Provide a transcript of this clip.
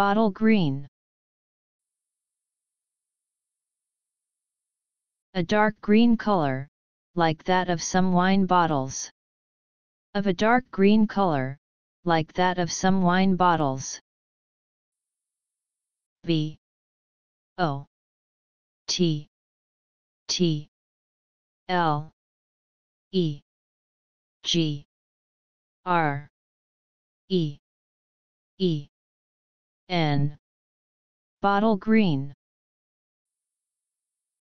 Bottle green. A dark green color, like that of some wine bottles. Of a dark green color, like that of some wine bottles. B O. T. T. L. E. G. R. E. E N. Bottle green